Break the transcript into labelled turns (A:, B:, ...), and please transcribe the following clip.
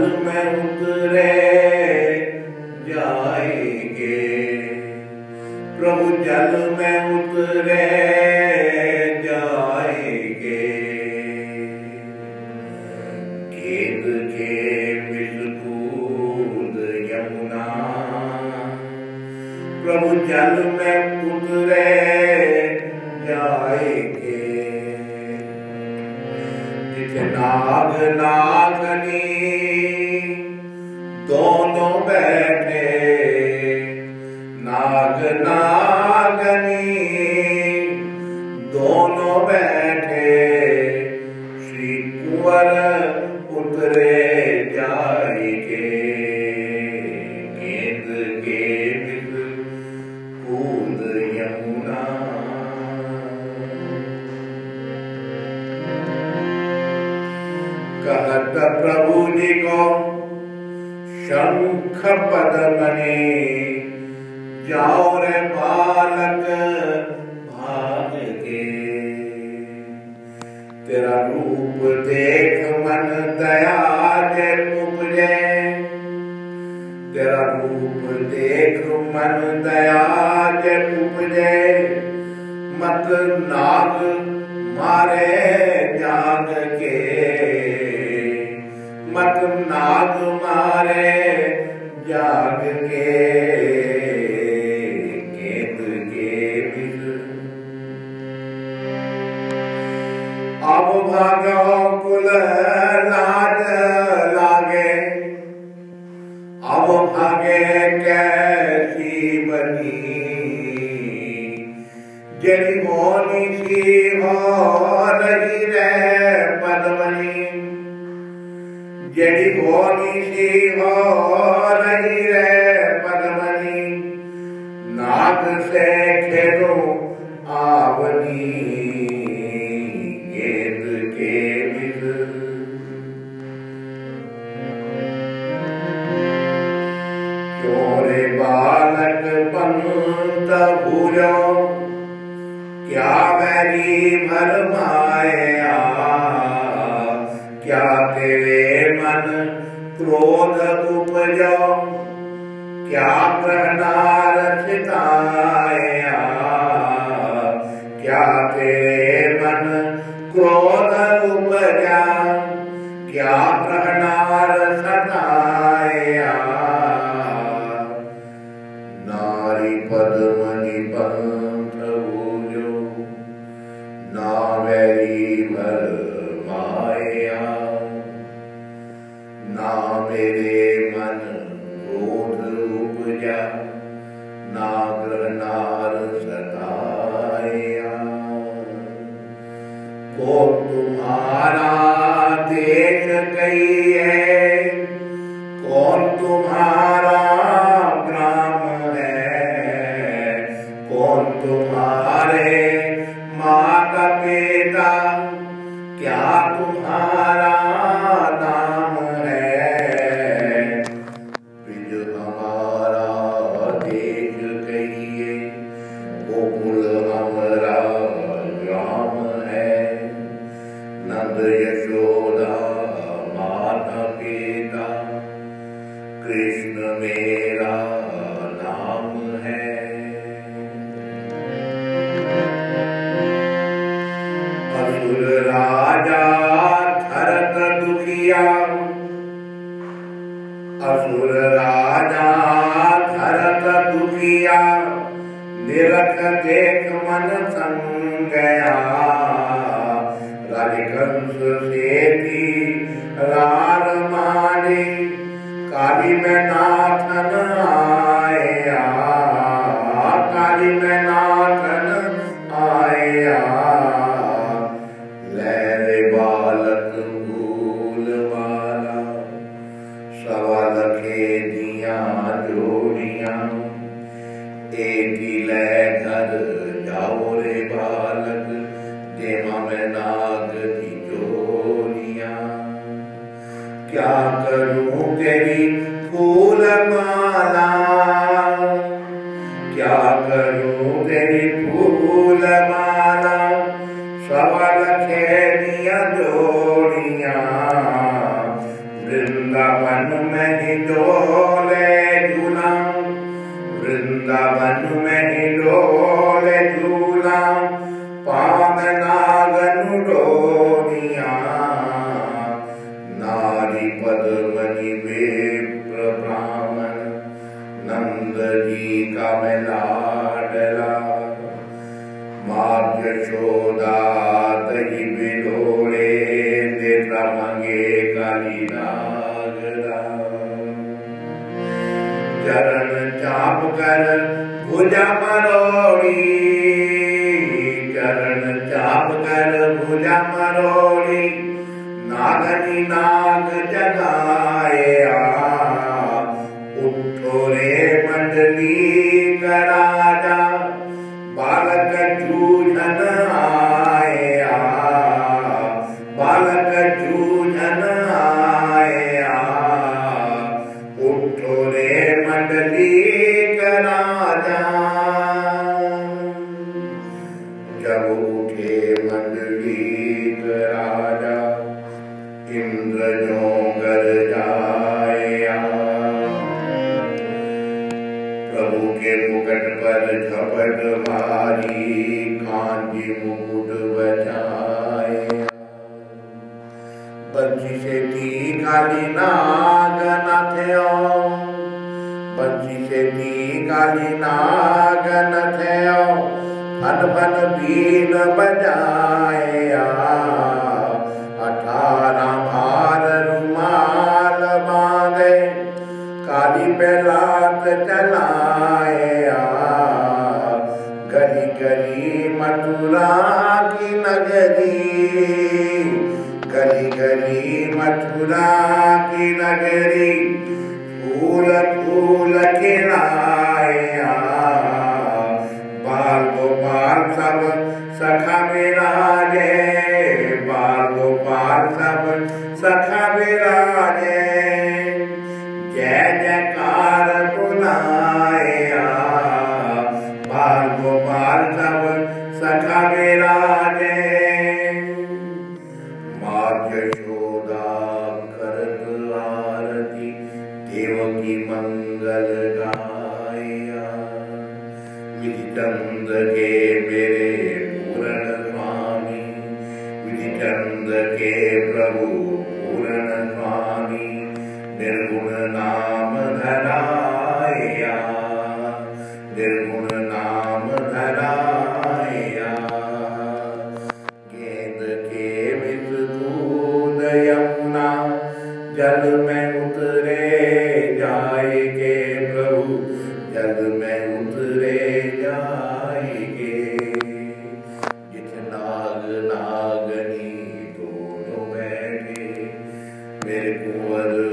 A: जल में उतरे जाएँगे। प्रभु जल में उतरे दोनों बैठे, श्री कुंवर उतरे गेंद के बिल कूद यमुना। कहत प्रभु जी को, शंख पदमने जाओ रे बालक। तेरा रूप देख मन दया जय उपजे। तेरा रूप देख मन दया जय उपजे। मत नाग मारे जाग के। मत नाग मारे जाग के। जरी मोनी सी हो रही रे पदमनी। जड़ी भोनी सी हो रही रे पदमनी। नाग से खेलो आवनी गेंद के बिल। चोरे बालक पंत भूलो? क्या मेरी भरमाया क्या तेरे मन क्रोध उपजो क्या प्रहनार सिताया क्या तेरे मन क्रोध उपजा क्या प्रहनार सताया? नारी पद्मनि पंथ ना ग्रहनार सताया। को तुम्हारा देख गई है। कौन तुम्हारा ग्राम है। कौन तुम्हारे क्या करूँ तेरी फूल माला? वृंदावन में डोले झूलम वृंदावन में डोले झूलम पान नागन डोनिया नारी पद बनी वे चरण चाप कर, भुजा मरोड़ी चरण चाप कर, भुजा मरोड़ी, नागनी नाग जगाए उठो रे मंडली। पर झपट मारी कांजी मुकुट बचाए बंसी से ती काली नाग नथयो बंसी से ती काली नाग नथयो फन फन बीन बजाया मथुरा की नगरी गली गली मथुरा की नगरी फूल फूल खिलाया बाल गोपाल सब सखा मेरा बाल के प्रभु पूर्ण स्वामी निर्गुण नाम धराया निर्गुण नाम धराया गेंद के विद्युत यमुना जल good.